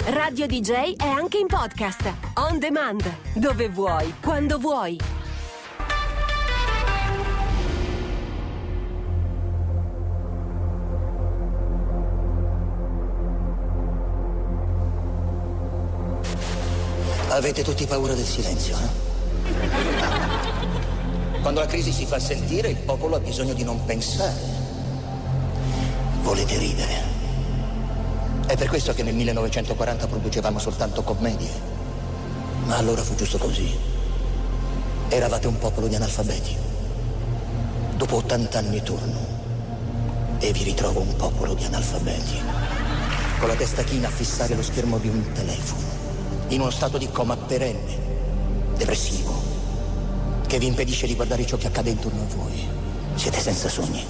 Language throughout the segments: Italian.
Radio DJ è anche in podcast. On demand. Dove vuoi, quando vuoi. Avete tutti paura del silenzio, eh? Quando la crisi si fa sentire, il popolo ha bisogno di non pensare. Volete ridere. È per questo che nel 1940 producevamo soltanto commedie. Ma allora fu giusto così. Eravate un popolo di analfabeti. Dopo 80 anni torno e vi ritrovo un popolo di analfabeti. Con la testa china a fissare lo schermo di un telefono. In uno stato di coma perenne, depressivo, che vi impedisce di guardare ciò che accade intorno a voi. Siete senza sogni,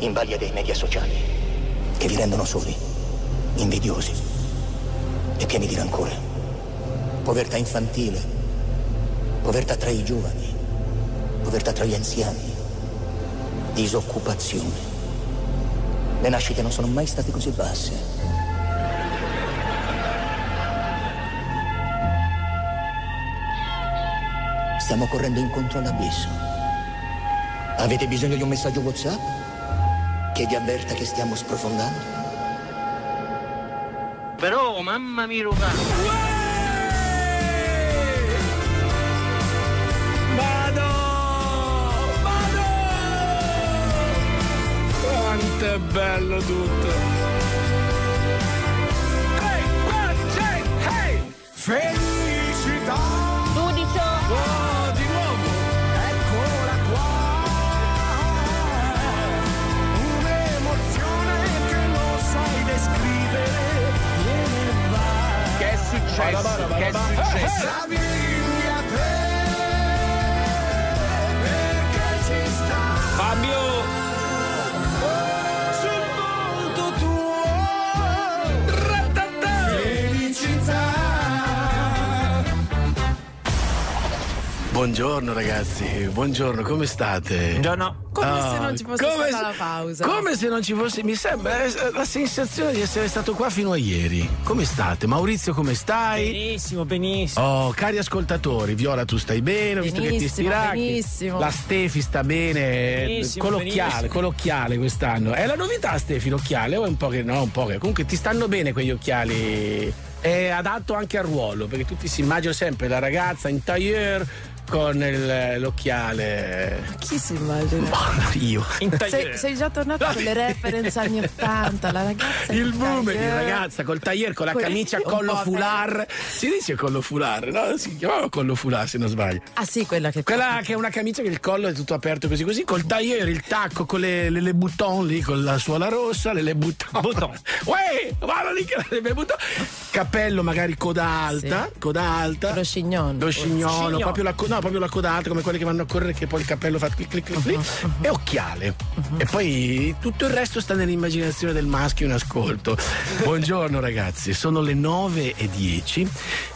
in balia dei media sociali, che vi rendono soli, invidiosi e pieni di rancore. Povertà infantile, povertà tra i giovani, povertà tra gli anziani, disoccupazione. Le nascite non sono mai state così basse. Stiamo correndo incontro all'abisso. Avete bisogno di un messaggio WhatsApp che vi avverta che stiamo sprofondando? Però, mamma mia, Luca. Vado! Vado! Quanto è bello tutto! Hey, one, hey, hey! Buongiorno ragazzi, buongiorno, come state? Buongiorno. Come Ah, se non ci fosse come stata se- la pausa. Come se non ci fosse, mi sembra eh, la sensazione di essere stato qua fino a ieri. Come state? Maurizio, come stai? Benissimo, benissimo. Oh, cari ascoltatori, Viola, tu stai bene? Ho visto che ti stiracchi. benissimo. La Stefi sta bene. Benissimo, con l'occhiale, benissimo. con l'occhiale quest'anno. È la novità, Stefi, l'occhiale? O è un po' che. No, un po' che. Comunque ti stanno bene quegli occhiali. È adatto anche al ruolo, perché tutti si immaginano sempre la ragazza in tailleur con il- l'occhiale. Chi si immagina? Io. In Sei, tagliere. sei già tornato con le reference anni 80, la ragazza Il boomer, il ragazza col tailleur, con la Con- camicia collo foulard. Si dice collo foulard, no? Si chiamava collo foulard se non sbaglio. Ah sì, quella che Quella che è una camicia che il collo è tutto aperto così così, col tailleur, il tacco con le, le, le bouton lì, con la suola rossa, le, le bouton. Bouton. Uè, guarda lì che le, bouton. Cappello magari coda alta, coda alta. Lo chignon. Lo Scignon. proprio la, co- no, proprio la coda alta come quelli che vanno a correre che poi il cappello fa clic clic clic, clic e occhiale. E poi tutto il resto sta nell'immaginazione del maschio in ascolto. Buongiorno ragazzi, sono le 9 e 10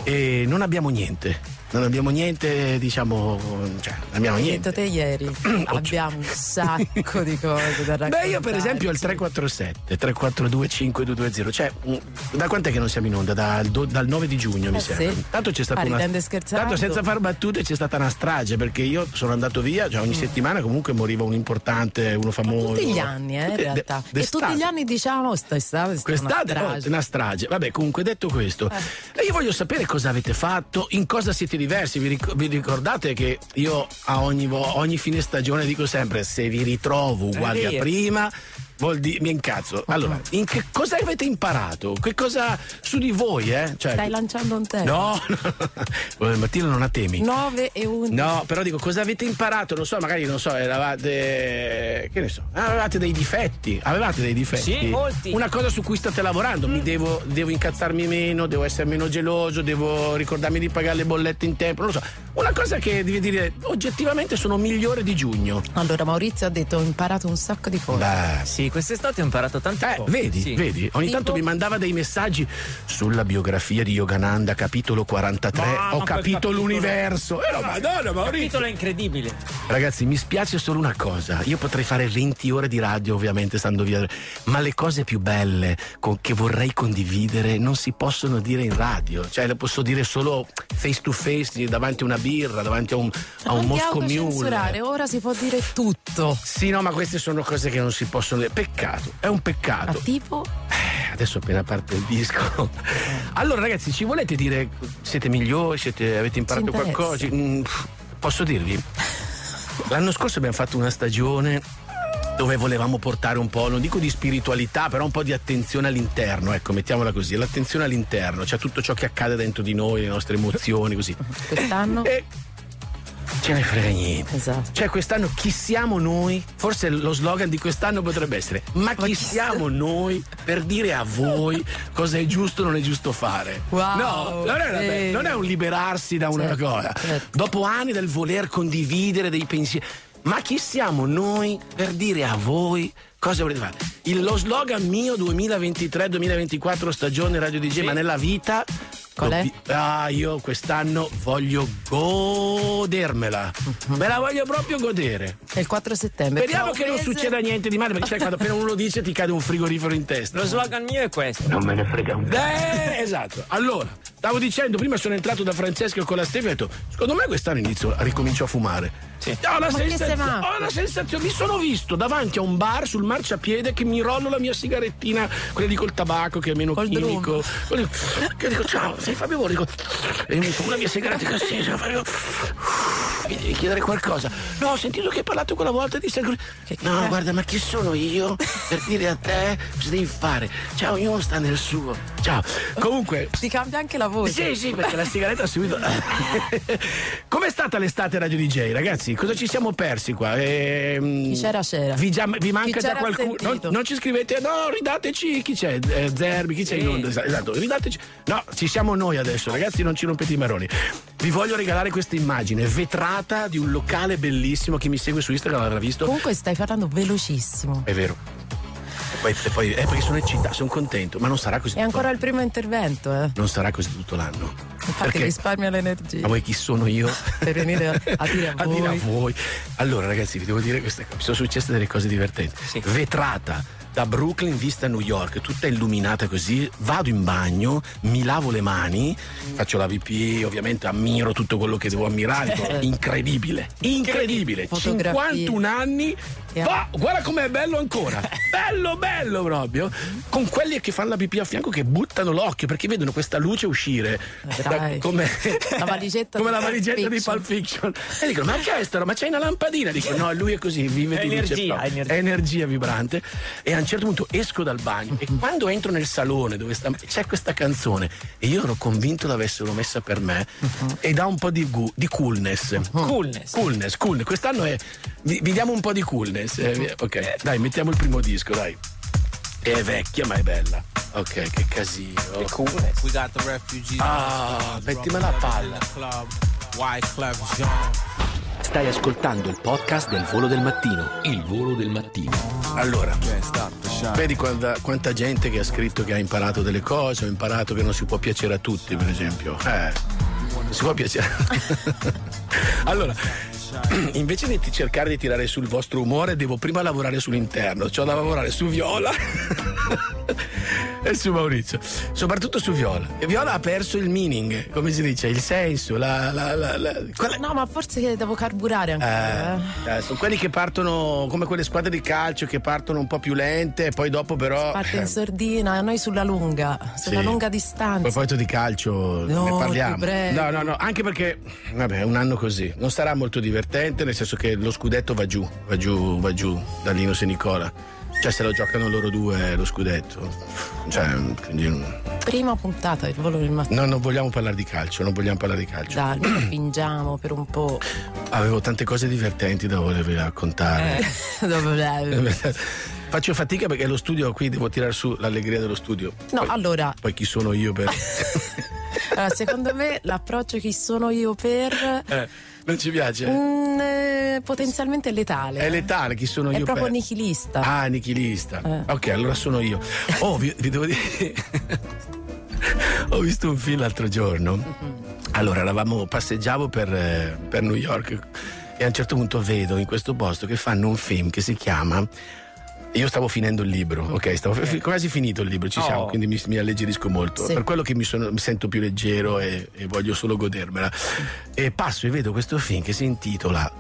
e non abbiamo niente. Non abbiamo niente, diciamo, cioè, non abbiamo niente. detto te ieri. Abbiamo un sacco di cose da raccontare. Beh, io per esempio ho il 347 342 5220, cioè mm, da quant'è che non siamo in onda? Dal, do- dal 9 di giugno mi Eh, sembra. sì. Tanto c'è stata Ah, una. Tanto senza far battute c'è stata una strage perché io sono andato via, cioè Mm. ogni settimana comunque moriva un importante, uno famoso. Tutti gli anni, eh, in realtà. de- e tutti gli anni diciamo, sta estate è Quest'estate una strage. una strage. Vabbè, comunque detto questo, Eh. io voglio sapere cosa avete fatto, in cosa siete diversi. Vi, ric- vi ricordate che io a ogni, vo- ogni fine stagione dico sempre: se vi ritrovo uguali a prima. Vuol dire, mi incazzo. Allora, in che cosa avete imparato? Che cosa su di voi, eh? Cioè, Stai lanciando un tema. No, no. Martino non ha temi. 9 e 11. No, però dico, cosa avete imparato? Non so, magari non so, eravate. Che ne so, avevate dei difetti. Avevate dei difetti. Sì, molti. Una cosa su cui state lavorando. Mi devo, devo incazzarmi meno, devo essere meno geloso, devo ricordarmi di pagare le bollette in tempo. Non lo so. Una cosa che devi dire, oggettivamente sono migliore di giugno. Allora Maurizio ha detto ho imparato un sacco di cose. Beh, Sì, quest'estate ho imparato tante Eh, cose. vedi, Sì. vedi, ogni Tipo? tanto mi mandava dei messaggi sulla biografia di Yogananda, capitolo 43. Ma- ho ma capito capitolo- l'universo. Eh, no, madonna, Il Maurizio. capitolo è incredibile. Ragazzi, mi spiace solo una cosa. Io potrei fare 20 ore di radio, ovviamente, stando via. Ma le cose più belle con- che vorrei condividere non si possono dire in radio. Cioè, le posso dire solo face to face, davanti a una birra, davanti a un, a un Moscow Mule. autocensurare, ora si può dire tutto. Sì, no, ma queste sono cose che non si possono dire. Peccato, è un Ma peccato. tipo, Eh, Adesso appena parte il disco. Allora, ragazzi, ci volete dire siete migliori? Siete, avete imparato qualcosa? Mm, posso dirvi? L'anno scorso abbiamo fatto una stagione dove volevamo portare un po', non dico di spiritualità, però un po' di attenzione all'interno, ecco, mettiamola così, l'attenzione all'interno, cioè tutto ciò che accade dentro di noi, le nostre emozioni, così. quest'anno. E ce ne frega niente. Esatto. Cioè, quest'anno chi siamo noi? Forse lo slogan di quest'anno potrebbe essere: Ma chi chi siamo noi per dire a voi cosa è giusto o non è giusto fare? Wow, no, non è, sì. non è un liberarsi da una Certo, cosa. certo. Dopo anni del voler condividere dei pensieri. Ma chi siamo noi per dire a voi cosa volete fare? Il- lo slogan mio 2023-2024 stagione Radio DJ, ma nella vita. Qual è? Ah, io quest'anno voglio godermela. Me la voglio proprio godere. È il 4 settembre. Speriamo che non succeda niente di male, perché sai quando appena uno lo dice ti cade un frigorifero in testa. Lo slogan mio è questo. Non me ne frega un Eh, esatto. Allora, stavo dicendo, prima sono entrato da Francesco con la Steffi e ho detto, secondo me quest'anno inizio, ricomincio a fumare. Sì. Ho la, ho la sensazione, mi sono visto davanti a un bar sul marciapiede che mi rollo la mia sigarettina, quella di col tabacco che è meno Col chimico. Che dico, ciao, sei Fabio Borri? Dico, E mi fumo la mia sigaretta così, ciao Fabio. Mi devi chiedere qualcosa. No, ho sentito che hai parlato quella volta di San No, guarda, ma chi sono io per dire a te cosa devi fare? Ciao, ognuno sta nel suo. Ciao. Comunque, Ti cambia anche la voce. sì, sì, perché la sigaretta subito. Com'è stata l'estate Radio DJ, ragazzi? Cosa ci siamo persi qua? Ehm, Chi c'era, c'era. Vi, già- vi manca già qualcuno? Non, non ci scrivete, no, ridateci chi c'è? Eh, Zerbi, chi c'è in onda? Esatto, ridateci. No, ci siamo noi adesso, ragazzi, non ci rompete i maroni. Vi voglio regalare questa immagine vetrata di un locale bellissimo. Chi mi segue su Instagram l'avrà visto. Comunque stai parlando velocissimo. È vero. Poi, poi- eh, perché sono eccitato, sono contento, ma non sarà così. È ancora il primo intervento, eh. Non sarà così tutto l'anno. Infatti Perché- risparmia l'energia. Ma voi chi sono io? Per venire a- a dire a a dire a voi. Allora, ragazzi, vi devo dire queste cose. Mi sono successe delle cose divertenti. Vetrata da Brooklyn vista New York, tutta illuminata così. Vado in bagno, mi lavo le mani, faccio la VP, ovviamente ammiro tutto quello che devo ammirare. Incredibile, incredibile. Fotografie. 51 anni. Va, guarda com'è bello ancora. bello, bello proprio. Con quelli che fanno la pipì a fianco che buttano l'occhio perché vedono questa luce uscire da- come La valigetta come di la Pulp valigetta di Fiction. Pulp Fiction. E dicono: Ma che è sta? Ma c'hai una lampadina? Dico: No, lui è così, vive È di energia, energia. È energia vibrante. E un certo punto esco dal bagno e quando entro nel salone dove sta, c'è questa canzone e io ero convinto l'avessero messa per me e dà un po' di, gu- di coolness. Coolness. Coolness, coolness. Quest'anno è. Vi, vi diamo un po' di coolness. eh, ok, dai, mettiamo il primo disco, dai. È vecchia ma è bella. Ok, che casino. Coolness. We got the refugees. Ah, mettimela a palla. Club. Wyclef Jean. Stai ascoltando il podcast del volo del mattino. Il volo del mattino. Allora, shine. vedi quanta, quanta gente che ha scritto che ha imparato delle cose, ho imparato che non si può piacere a tutti, per esempio. Eh, non si può piacere. allora, invece di cercare di tirare sul vostro umore, devo prima lavorare sull'interno, cioè da lavorare su Viola. E su Maurizio, soprattutto su Viola. E Viola ha perso il meaning, come si dice, il senso, la. la, la, la- quella- No, ma forse devo carburare ancora. eh. eh, eh, sono quelli che partono come quelle squadre di calcio che partono un po' più lente e poi dopo però Parte in sordina, noi sulla lunga, sulla Sì. lunga distanza. poi tu di calcio No, ne parliamo. No, no, no, anche perché vabbè, un anno così. Non sarà molto divertente, nel senso che lo scudetto va giù, va giù, va giù da Lino Se Nicola. Cioè se lo giocano loro due lo scudetto. Cioè, quindi Prima puntata il volo del mattino. no, non vogliamo parlare di calcio, non vogliamo parlare di calcio. Dai, fingiamo per un po'. Avevo tante cose divertenti da volervi raccontare. Dopo- Faccio fatica perché lo studio qui devo tirare su l'allegria dello studio. No, poi, allora, poi chi sono io per. allora, secondo me l'approccio chi sono io per Eh, non ci piace? mm, eh, potenzialmente letale. È letale, chi sono È io proprio per. nichilista. Ah, nichilista. Eh. Ok, allora sono io. Oh, vi, vi devo dire. Ho visto un film l'altro giorno. Allora, eravamo, passeggiavo per, eh, per New York e a un certo punto vedo in questo posto che fanno un film che si chiama. Io stavo finendo il libro, ok? Stavo fi- quasi finito il libro, ci siamo, Oh. quindi mi, mi alleggerisco molto. Sì. Per quello che mi, sono- mi sento più leggero e, e voglio solo godermela. E passo e vedo questo film che si intitola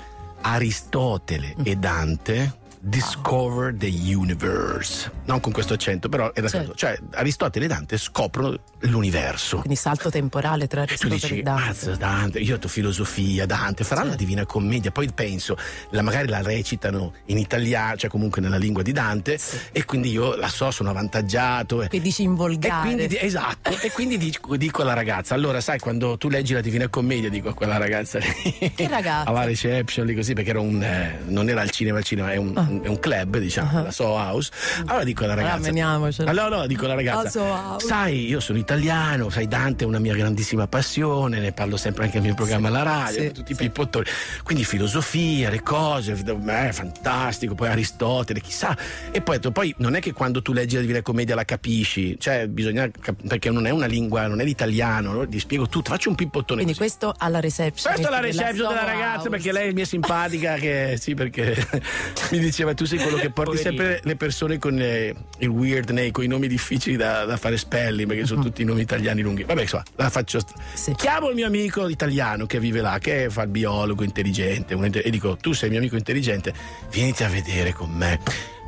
Aristotele e Dante Discover the Universe. Non con questo accento, però era Certo. cioè Aristotele e Dante scoprono l'universo. Quindi salto temporale tra E tu Aristotele dici, e Dante. mazza Dante, io ho detto filosofia, Dante, farà la Divina Commedia, poi penso, la- magari la recitano in italiano, cioè comunque nella lingua di Dante, e quindi io la so, sono avvantaggiato. E, Che dici in e volgare. quindi, di- esatto, e quindi dico, dico alla ragazza, allora sai quando tu leggi la Divina Commedia, dico a quella ragazza lì, Che ragazza? alla reception lì così, perché era un, eh, non era al cinema, al cinema è un, un- è un club, diciamo, la Soho House. Allora dico alla Ah. Allora, ragazza, meniamocela. allora no, dico alla ragazza, House. sai, io sono italiano, sai, Dante è una mia grandissima passione, ne parlo sempre anche nel mio programma alla radio, sì, tutti i sì. pippottoni. Quindi filosofia, le cose, è fantastico, poi Aristotele, chissà. E poi poi non è che quando tu leggi la Divina Commedia la capisci, cioè bisogna, cap- perché non è una lingua, non è l'italiano, no? ti spiego tutto, faccio un pippottone Quindi così. questo alla reception. Questa è la della reception della Soho ragazza House. perché lei è simpatica che sì perché mi diceva tu sei quello che porti Poverino. sempre le persone con eh, il weird name, con i nomi difficili da, da fare spelling perché sono tutti nomi italiani lunghi. Vabbè, insomma, la faccio. Sì. Chiamo il mio amico italiano che vive là, che fa il biologo intelligente, e dico tu sei mio amico intelligente, vieniti a vedere con me.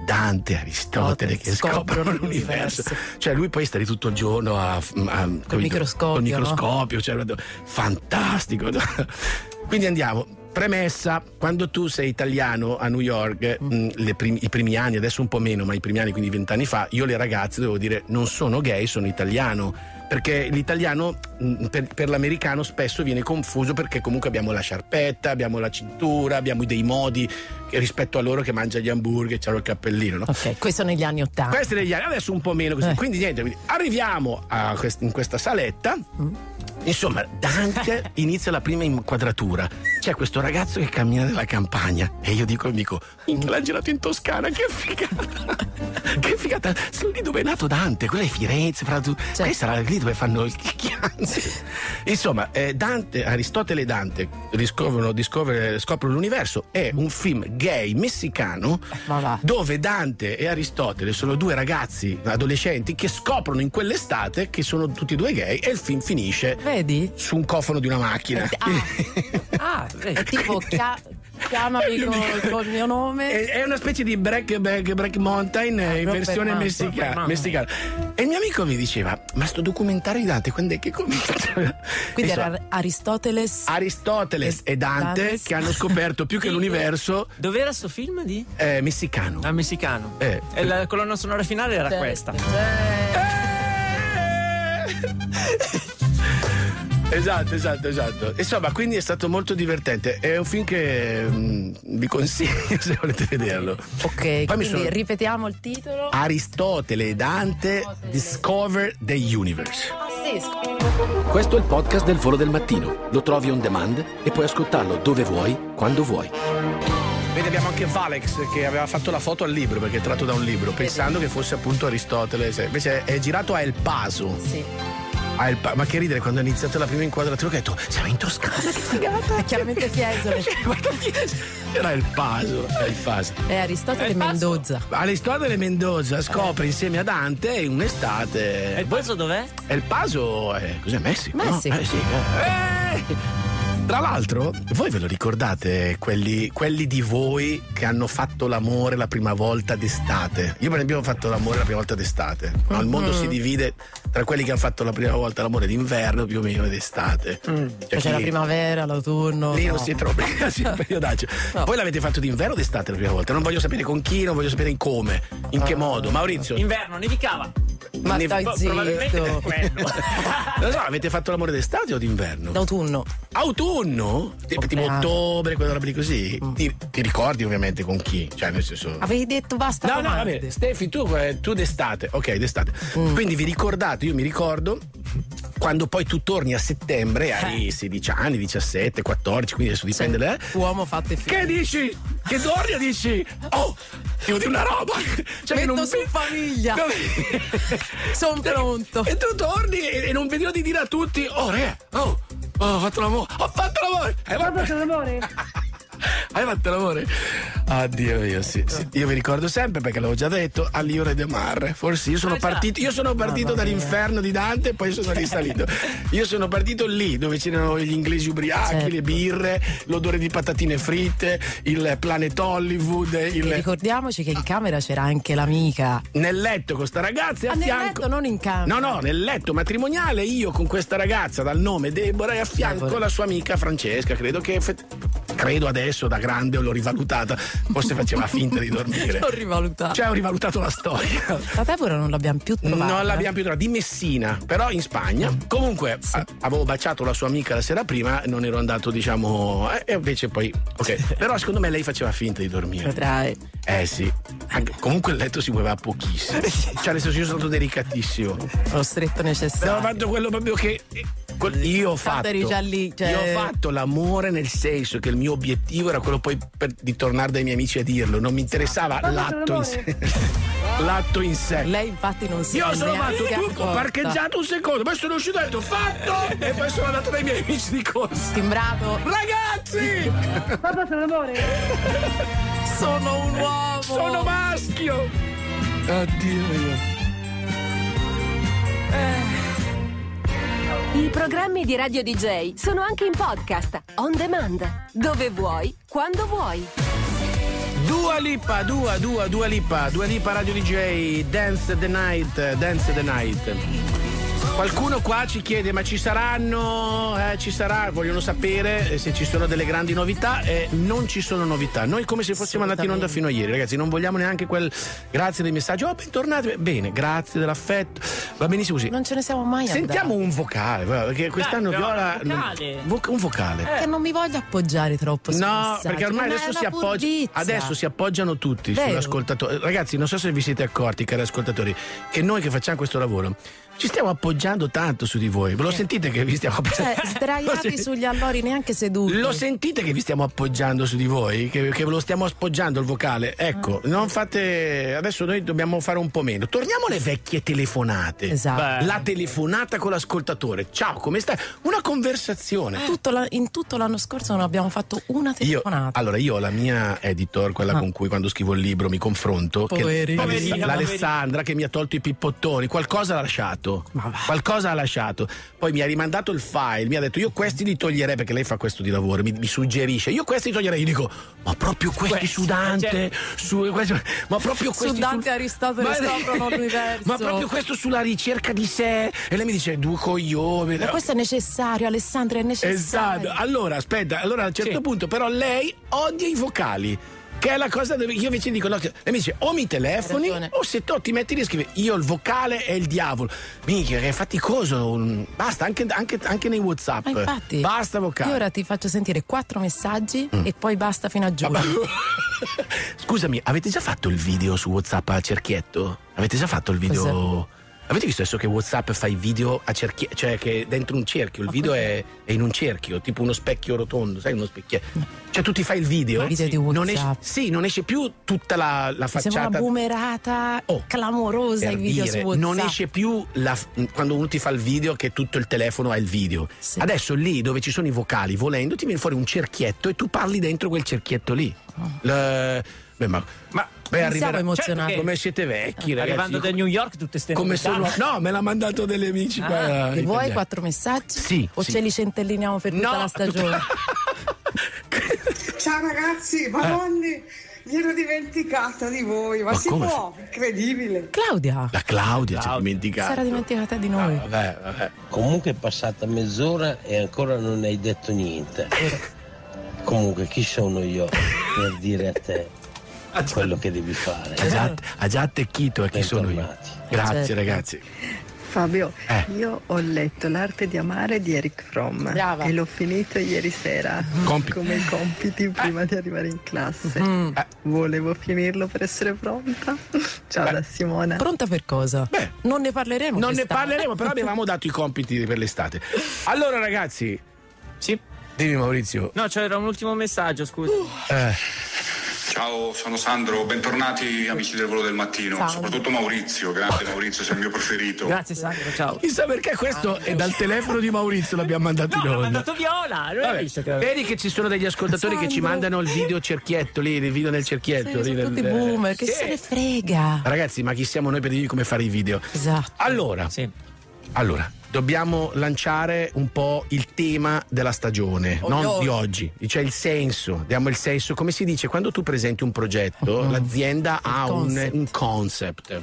Dante, Aristotele che Scoprono scoprono l'universo. l'universo. Cioè lui poi sta lì tutto il giorno a, a- col microscopio, col no? microscopio, cioè, fantastico. Quindi andiamo. Premessa, quando tu sei italiano a New York, Mm. mh, le prim- i primi anni, adesso un po' meno, ma i primi anni, quindi vent'anni fa, io le ragazze devo dire non sono gay, sono italiano. Perché l'italiano mh, per, per l'americano spesso viene confuso perché comunque abbiamo la sciarpetta, abbiamo la cintura, abbiamo dei modi rispetto a loro che mangia gli hamburger, c'hanno il cappellino, no? Ok, questo negli anni Ottanta. Questi negli anni, adesso un po' meno così. Eh. Quindi niente, quindi arriviamo quest- in questa saletta. Insomma, Dante inizia la prima inquadratura. C'è questo ragazzo che cammina nella campagna e io dico al amico, "Minchia, l'ha girato in Toscana, che figata! che figata! Sono lì dove è nato Dante, quella è Firenze, fra tu. Certo. Qui sarà lì dove fanno il chianti. Insomma, eh, Dante, Aristotele e Dante riscoprono, scoprono l'universo. È un film gay messicano va. dove Dante e Aristotele sono due ragazzi adolescenti che scoprono in quell'estate che sono tutti e due gay e il film finisce Vedi? su un cofano di una macchina. Ah, vedi. Tipo, chia- chiamami col, col mio nome. È è una specie di Break, Break, Break Mountain eh, in versione messica- messicana. E il mio amico mi diceva: Ma sto documentario di Dante quando è che comincia? Quindi Insomma, era Aristoteles. Aristoteles e Dante Dantes. che hanno scoperto più che l'universo Dov'era sto film di? eh, messicano. Ah, messicano. Eh. E la colonna sonora finale era Certo, questa. Esatto, esatto, esatto. Insomma, quindi è stato molto divertente. È un film che mm, vi consiglio se volete vederlo. Ok, Poi mi quindi sono- ripetiamo il titolo. Aristotele e Dante Discover the Universe. Pazzesco. Questo è il podcast del volo del mattino. Lo trovi on demand e puoi ascoltarlo dove vuoi, quando vuoi. Vedi, abbiamo anche Valex che aveva fatto la foto al libro perché è tratto da un libro, pensando che fosse appunto Aristotele. Invece è girato a El Paso. Sì. A El Pa- Ma che ridere quando ho iniziato la prima inquadratura che ho detto siamo in Toscana, che figata! È chiaramente Fiesole. Guarda chi è- Era El Paso, El Paso. È Aristotele È il. Mendoza. Aristotele Mendoza scopre insieme a Dante in un'estate. E il paso dov'è? E il Paso è cos'è Messico? no? Messico. Eh, sì, eh. Eh! Tra l'altro, voi ve lo ricordate quelli, quelli di voi che hanno fatto l'amore la prima volta d'estate? Io per esempio ho fatto l'amore la prima volta d'estate. No, il mondo si divide tra quelli che hanno fatto la prima volta l'amore d'inverno più o meno d'estate. Cioè, C'è chi- la primavera, l'autunno. Lì non no. si trova sì, periodaggio. Voi l'avete fatto d'inverno o d'estate la prima volta? Non voglio sapere con chi, non voglio sapere in come, in che modo. Maurizio, Inverno, nevicava. Ma Ne- Probabilmente zitto. Non so, avete fatto l'amore d'estate o d'inverno? D'autunno. Autunno? Tipo, tipo ottobre, quella roba lì così? Mm. Ti, ti ricordi ovviamente con chi? Cioè, nel senso. Avevi detto basta No, no, domande. vabbè, Stefi, tu, eh, tu d'estate, ok, d'estate. Mm. Quindi vi ricordate, io mi ricordo quando poi tu torni a settembre, Eh. hai 16 anni, 17, 14, quindi adesso dipende da. Uomo fatto e figlio. Che dici? Che torni e dici? Oh, devo dire una roba! Cioè, Metto non su ve- famiglia. Come- Sono pronto. E tu torni e, e non vedo di dire a tutti: Oh, re, oh, oh, ho fatto l'amore, ho fatto l'amore! Hai fatto l'amore? Hai fatto l'amore? Addio mio, sì, sì. Io vi ricordo sempre perché l'avevo già detto all'Iore de Mar. Forse io sono Ah, partito, io sono partito dall'inferno di Dante e poi sono risalito. Io sono partito lì dove c'erano gli inglesi ubriachi, Certo. le birre, l'odore di patatine fritte, il Planet Hollywood, E il... ricordiamoci che in camera c'era anche l'amica. nel letto con sta ragazza Ah, a nel fianco letto, non in camera. No, no, nel letto matrimoniale io con questa ragazza dal nome Deborah e a fianco Deborah. la sua amica Francesca, credo che credo adesso da grande l'ho rivalutata, forse faceva finta di dormire. L'ho rivalutato. Cioè ho rivalutato la storia. La Deborah non l'abbiamo più trovata. Non l'abbiamo più trovata, di Messina, però in Spagna. Comunque a- avevo baciato la sua amica la sera prima, non ero andato, diciamo, eh, e invece poi, ok. Però secondo me lei faceva finta di dormire. Vedrai. Eh sì, Anche- comunque il letto si muoveva pochissimo. Cioè, nel senso, io sono stato delicatissimo. Lo stretto necessario. Abbiamo fatto quello proprio che. quel- Io ho fatto. lì, cioè- Io ho fatto l'amore nel senso che il mio obiettivo era quello poi per- di tornare dai miei amici a dirlo. Non mi interessava l'atto in sé. l'atto in sé. Lei infatti non si Io è sono fatto tutto, ho parcheggiato un secondo, poi sono uscito e ho detto fatto! E poi sono andato dai miei amici di corsa. Timbrato. Ragazzi! Sono un uomo. Sono maschio! Oddio mio. I programmi di Radio DJ sono anche in podcast, on demand, dove vuoi, quando vuoi. Dua Lipa, Dua, Dua, Dua Lipa, Dua Lipa Radio DJ, Dance the Night, Dance the Night. Qualcuno qua ci chiede ma ci saranno, eh, ci sarà, vogliono sapere eh, se ci sono delle grandi novità e non ci sono novità. Noi come se fossimo andati in onda fino a ieri, ragazzi, non vogliamo neanche quel grazie dei messaggi, oh bentornati, bene, grazie dell'affetto, va benissimo così. Non ce ne siamo mai Sentiamo andati. un vocale, perché quest'anno però Viola... un vocale. Voc- un vocale. Che non mi voglio appoggiare troppo No, perché ormai adesso si, appoggia- adesso si appoggiano tutti Vero. sull'ascoltatore. Ragazzi, non so se vi siete accorti, cari ascoltatori, che noi che facciamo questo lavoro ci stiamo appoggiando tanto su di voi. Ve lo sentite che vi stiamo appoggiando? Cioè, sdraiati sugli allori, neanche seduti. Lo sentite che vi stiamo appoggiando su di voi? Che, che ve lo stiamo appoggiando il vocale? Ecco, Ah. non fate. Adesso noi dobbiamo fare un po' meno. Torniamo alle vecchie telefonate. Esatto. Beh. La telefonata con l'ascoltatore. Ciao, come stai? Una conversazione. Tutto la- in tutto l'anno scorso non abbiamo fatto una Io, telefonata. allora, io ho la mia editor, quella Ah. con cui quando scrivo il libro mi confronto. che- Poverina. l'Aless- Poverina, L'Alessandra che mi ha tolto i pippottoni, qualcosa ha lasciato. Va. Qualcosa ha lasciato. Poi mi ha rimandato il file, mi ha detto io questi li toglierei perché lei fa questo di lavoro, mi, mi suggerisce. Io questi li toglierei. Io dico, ma proprio questi, Questi, su Dante, cioè- su, questo- ma proprio questi Dante sul- Aristotele Ma- scoprono l'universo. Ma proprio questo sulla ricerca di sé. E lei mi dice, due coglioni. Ma questo è necessario, Alessandra, è necessario. Esatto. Allora, aspetta, allora a un certo Sì. punto, però, lei odia i vocali. Che è la cosa dove io invece dico, no, lei mi dice o mi telefoni o se tu ti metti lì e scrivi io il vocale è il diavolo. Minchia, che è faticoso. Basta, anche, anche- anche nei WhatsApp. Ma infatti, Basta vocale. io ora ti faccio sentire quattro messaggi Mm. e poi basta fino a giugno. Scusami, avete già fatto il video su WhatsApp a cerchietto? Avete già fatto il video? Cos'è? Avete visto adesso che WhatsApp fa i video a cerchietto? Cioè che dentro un cerchio, il video è, è in un cerchio, tipo uno specchio rotondo, sai uno specchietto. Cioè tu ti fai il video. Il video di non esce, WhatsApp. sì, non esce più tutta la, la Mi Sembra facciata. una boomerata Oh, clamorosa per i video dire, su WhatsApp. non esce più la- quando uno ti fa il video che tutto il telefono ha il video. Sì. Adesso lì dove ci sono i vocali, volendo, ti viene fuori un cerchietto e tu parli dentro quel cerchietto lì. Le- beh, ma, Ma beh, arriverà- siamo emozionati. Cioè, come siete vecchi, ragazzi. arrivando da New York tutte ste come sono. No, me l'ha mandato degli amici qua. Che vuoi italiani. quattro messaggi? Sì, O sì. ce li centelliniamo per tutta No, la stagione? Ciao ragazzi, madonni, mi ero dimenticata di voi, ma, Ma si può? Incredibile. Claudia, La Claudia ci ha Claudia. dimenticato. si era dimenticata di noi. Vabbè, vabbè. Comunque è passata mezz'ora e ancora non hai detto niente. Comunque chi sono io per dire a te quello che devi fare. Ha già, ha già attecchito a chi sono io. Grazie Certo. ragazzi. Fabio, Eh. io ho letto L'arte di amare di Eric Fromm Brava. e l'ho finito ieri sera Compiti. come i compiti prima di arrivare in classe. Mm. Eh. Volevo finirlo per essere pronta. Ciao Beh. da Simona. Pronta per cosa? Beh. non ne parleremo. Non ne parleremo, però avevamo dato i compiti per l'estate. Allora ragazzi, Sì. dimmi Maurizio. No, c'era un ultimo messaggio, scusa. Eh, Ciao, sono Sandro, bentornati amici del volo del mattino, Sandro. soprattutto Maurizio, grande Maurizio, sei il mio preferito. Grazie Sandro, ciao. chissà perché questo è dal telefono di Maurizio l'abbiamo mandato No, in l'ha onda. mandato Viola, Vabbè, che... Vedi che ci sono degli ascoltatori che ci Sandro. mandano il video cerchietto lì, il video nel cerchietto. Sì, lì sono nel- tutti boomer, che Sì. se ne frega. Ragazzi, ma chi siamo noi per dirgli come fare i video? Esatto. Allora, Sì. Allora, dobbiamo lanciare un po' il tema della stagione, Oh, non no. di oggi, cioè il senso, diamo il senso, come si dice, quando tu presenti un progetto, l'azienda ha un, concept. un concept.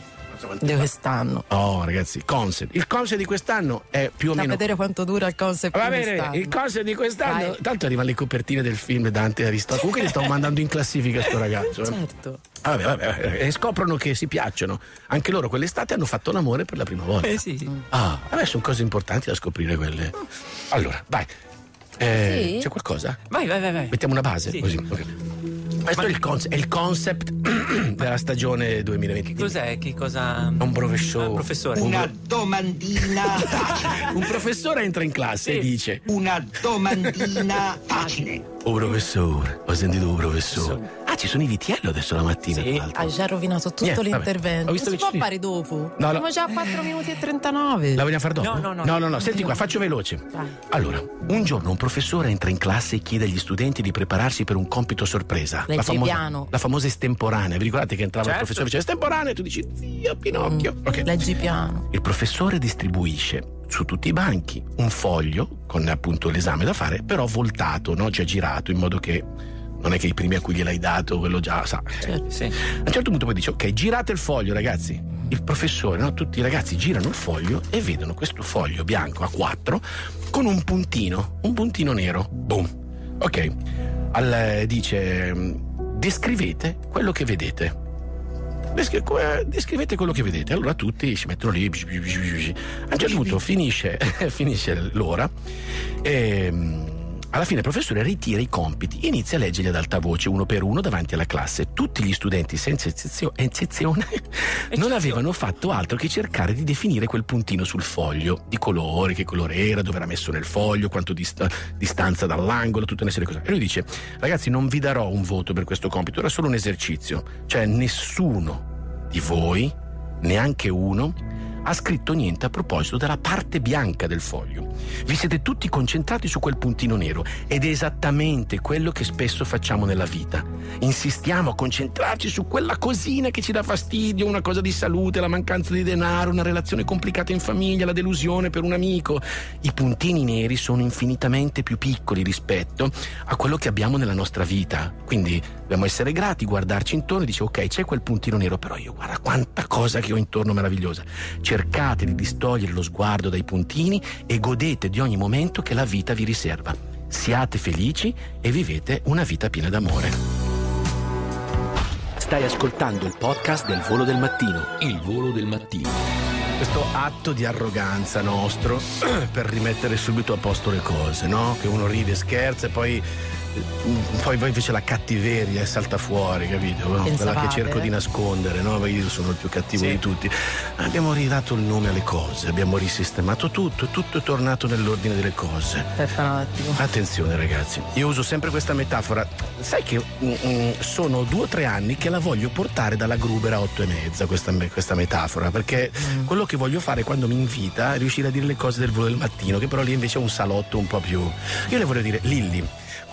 Di quest'anno. Oh, ragazzi, concept. Il concept di quest'anno è più o Da meno vedere quanto dura il concept Va di bene, quest'anno. il concept di quest'anno. Vai. Tanto arrivano le copertine del film Dante e Aristotele. Comunque li sto mandando in classifica sto ragazzo. eh. Certo. Vabbè, vabbè, e scoprono che si piacciono. Anche loro quell'estate hanno fatto l'amore per la prima volta. Eh sì, sì. Ah, vabbè, sono cose importanti da scoprire quelle. Allora, vai. Eh, Sì? C'è qualcosa? Vai, vai, vai, vai. Mettiamo una base? Sì. Così. ok. Questo è il, conce- è il concept della stagione 2023. Cos'è? Che cosa... Un professore. Ah, professore. Un, domandina un professore entra in classe e Sì. dice: una domandina facile. Oh professore, ho sentito un professore. Ci sono i vitello adesso la mattina. Sì. Hai già rovinato tutto Niente, vabbè. l'intervento. Non si può fare dopo. No, no. Siamo già a 4 minuti e 39. La vogliamo fare dopo? No, no, no. no, no, no. Senti qua, faccio veloce. Vai. Allora, un giorno un professore entra in classe e chiede agli studenti di prepararsi per un compito sorpresa. Leggi la famosa, piano. La famosa estemporanea. Vi ricordate che entrava Certo. il professore e diceva estemporanea e tu dici zio Pinocchio. Ok. Leggi piano. Il professore distribuisce su tutti i banchi un foglio con appunto l'esame da fare, però voltato, no? cioè girato in modo che non è che i primi a cui gliel'hai dato, quello già sa. Certo. Sì. A un certo punto poi dice: Ok, girate il foglio, ragazzi. Il professore, no? Tutti i ragazzi girano il foglio e vedono questo foglio bianco a quattro con un puntino, un puntino nero. Boom. Ok. Al- dice: Descrivete quello che vedete. Descri- come- descrivete quello che vedete. Allora tutti si mettono lì. A un certo punto finisce, finisce l'ora e mm, alla fine il professore ritira i compiti e inizia a leggerli ad alta voce uno per uno davanti alla classe. Tutti gli studenti, senza eccezio- eccezione, non avevano fatto altro che cercare di definire quel puntino sul foglio, di colore, che colore era, dove era messo nel foglio, quanto dista- distanza dall'angolo, tutta una serie di cose. E lui dice: Ragazzi, non vi darò un voto per questo compito, era solo un esercizio. Cioè, nessuno di voi, neanche uno, ha scritto niente a proposito della parte bianca del foglio. Vi siete tutti concentrati su quel puntino nero ed è esattamente quello che spesso facciamo nella vita. Insistiamo a concentrarci su quella cosina che ci dà fastidio, una cosa di salute, la mancanza di denaro, una relazione complicata in famiglia, la delusione per un amico. I puntini neri sono infinitamente più piccoli rispetto a quello che abbiamo nella nostra vita. Quindi dobbiamo essere grati, guardarci intorno e dire ok c'è quel puntino nero, però io guarda quanta cosa che ho intorno meravigliosa. Cercate di distogliere lo sguardo dai puntini e godete di ogni momento che la vita vi riserva. Siate felici e vivete una vita piena d'amore. Stai ascoltando il podcast del volo del mattino. Il volo del mattino. Questo atto di arroganza nostro per rimettere subito a posto le cose, no? Che uno ride, scherza e poi, poi, poi invece la cattiveria salta fuori, capito? No? Quella che cerco di nascondere, no? Io sono il più cattivo Sì. di tutti. Abbiamo ridato il nome alle cose, abbiamo risistemato tutto, tutto è tornato nell'ordine delle cose. Aspetta un attimo. Attenzione ragazzi, io uso sempre questa metafora. Sai che mm, mm, sono due o tre anni che la voglio portare dalla Gruber a otto e mezza, questa, questa metafora, perché quello che voglio fare quando mi invita è riuscire a dire le cose del volo del mattino, che però lì invece è un salotto un po' più... Io le voglio dire, Lilli,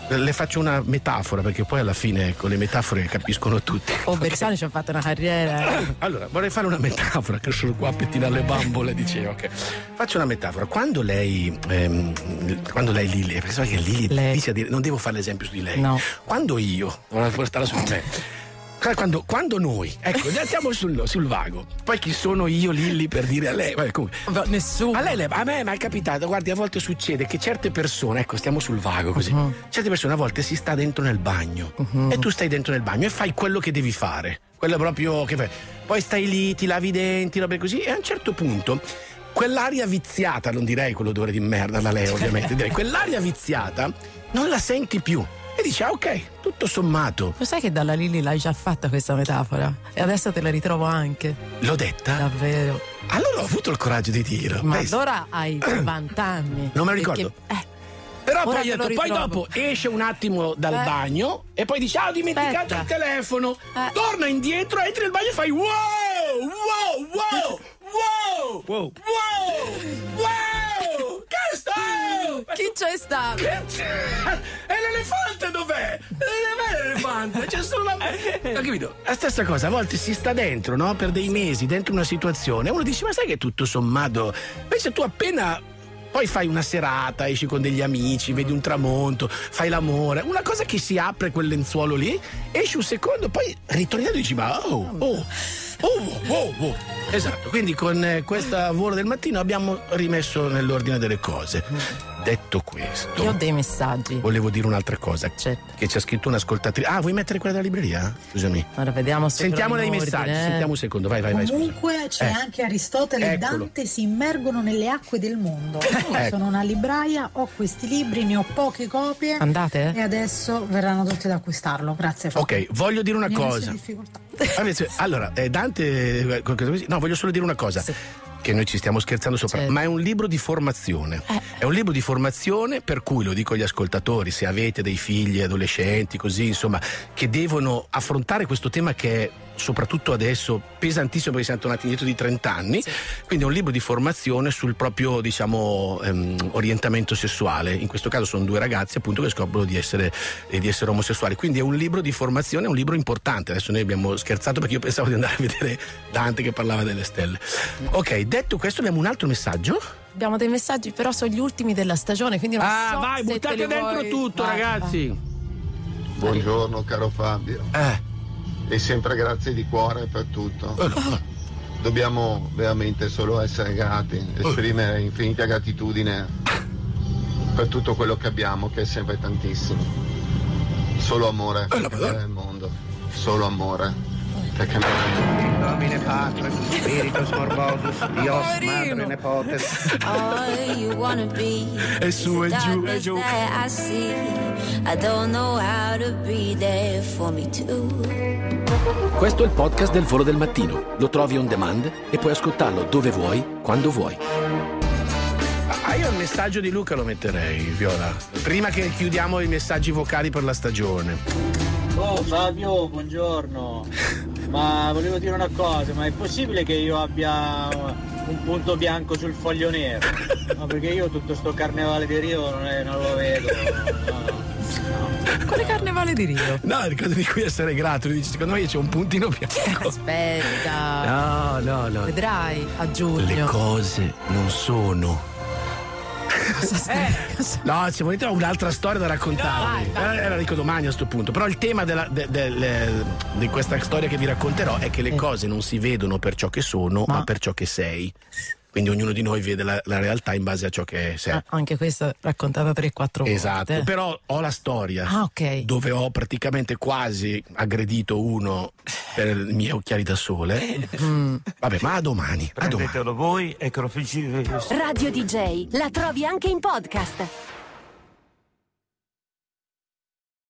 le faccio una metafora perché poi alla fine con le metafore capiscono tutti. Oh, Bersani ci ha fatto una carriera. eh. Allora, vorrei fare una metafora, che sono qua a pettinare le bambole, dicevo. ok. Faccio una metafora. Quando lei, ehm, quando lei Lili, perché so che Lili Lei. dice a dire, non devo fare l'esempio su di lei. No. Quando io, vorrei portarla su me. Quando, quando noi, ecco, andiamo sul, sul vago. Poi chi sono io lì per dire a lei? Vabbè, comunque. Nessuno. A lei, le- a me è capitato, guardi, a volte succede che certe persone, ecco, stiamo sul vago così. Uh-huh. Certe persone a volte si sta dentro nel bagno e tu stai dentro nel bagno e fai quello che devi fare. Quello proprio che fai. Poi stai lì, ti lavi i denti, robe così, e a un certo punto. Quell'aria viziata, non direi quell'odore di merda da lei, ovviamente, direi quell'aria viziata non la senti più. E dici, ah, ok, tutto sommato. Lo sai che dalla Lilli l'hai già fatta questa metafora? E adesso te la ritrovo anche. L'ho detta? Davvero. Allora ho avuto il coraggio di dirlo. Ma Hai- allora hai 90 anni. Non me lo Perché- ricordo. eh, Però poi, detto, poi dopo esce un attimo dal Eh. bagno e poi dice ah ho dimenticato Aspetta. il telefono Eh. torna indietro entri nel bagno e fai wow wow wow wow Wow. wow wow sta? Chi c'è stato? Che c'è? e l'elefante dov'è? dov'è l'elefante? C'è solo una ho capito. La stessa cosa a volte si sta dentro no? Per dei mesi dentro una situazione uno dice ma sai che tutto sommato? Invece tu appena poi fai una serata, esci con degli amici, vedi un tramonto, fai l'amore, una cosa che si apre quel lenzuolo lì, esci un secondo, poi ritorni e dici ma oh, oh, oh, oh, oh. Esatto, quindi con eh, questa volo del mattino abbiamo rimesso nell'ordine delle cose. Detto questo, Io ho dei messaggi. volevo dire un'altra cosa. Certo. Che ci ha scritto un'ascoltatrice. Ah, vuoi mettere quella della libreria? Scusami. Ora vediamo se Sentiamo dei messaggi, eh. sentiamo un secondo, vai, vai, vai. scusa. Comunque c'è Eh. anche Aristotele e. Dante si immergono nelle acque del mondo. Io Ecco. sono una libraia, ho questi libri, ne ho poche copie Andate? e adesso verranno tutti ad acquistarlo. Grazie. Ok, voglio dire una Mi cosa. Allora, eh, Dante. eh, qualcosa così- No, voglio solo dire una cosa. Sì. Che noi ci stiamo scherzando sopra, Certo. ma è un libro di formazione. Eh. È un libro di formazione per cui, lo dico agli ascoltatori, se avete dei figli, adolescenti, così, insomma, che devono affrontare questo tema che è soprattutto adesso pesantissimo perché siamo tornati indietro di 30 anni. Quindi è un libro di formazione sul proprio, diciamo, ehm, orientamento sessuale. In questo caso sono due ragazzi appunto che scoprono di essere, eh, di essere omosessuali. Quindi è un libro di formazione, è un libro importante. Adesso noi abbiamo scherzato perché io pensavo di andare a vedere Dante che parlava delle stelle. Ok, detto questo abbiamo un altro messaggio. Abbiamo dei messaggi, però sono gli ultimi della stagione, quindi non Ah, so vai, se te buttate li dentro vuoi- tutto, Vai, ragazzi. Buongiorno caro Fabio Eh. E sempre grazie di cuore per tutto. Eh, no. Dobbiamo veramente solo essere grati, esprimere infinita gratitudine per tutto quello che abbiamo, che è sempre tantissimo. Solo amore Eh, per il mondo, solo amore In nomine Patris, Spiritus Morbosus, Dios. Madre Nepotes. È su, è giù, è giù. that I see. I don't know how to be there for me too. Questo è il podcast del Volo del Mattino. Lo trovi on demand e puoi ascoltarlo dove vuoi, quando vuoi. Ah, io il messaggio di Luca lo metterei, Viola. Prima che chiudiamo i messaggi vocali per la stagione. Oh Fabio, buongiorno. Ma volevo dire una cosa, ma è possibile che io abbia un punto bianco sul foglio nero? No, perché io tutto sto carnevale di Rio non, è- non lo vedo. no, no. Quale carnevale di Rio? No, è cosa di cui essere grato. Dici, secondo me c'è un puntino bianco. Aspetta. No, no, no. Vedrai a Le giugno. cose non sono. No, se volete ho un'altra storia da raccontarvi. Vai, Eh, la dico domani a sto punto. Però il tema della- de- del- di questa storia che vi racconterò è che le cose non si vedono per ciò che sono, ma, per ciò che sei. Quindi ognuno di noi vede la, la realtà in base a ciò che sei. Ah, anche questa raccontata 3-4 volte. Esatto, però ho la storia Ah, ok. dove ho praticamente quasi aggredito uno per i miei occhiali da sole. Mm. Vabbè, ma a domani. A domani. Prendetelo voi e facciate. Radio DJ, la trovi anche in podcast.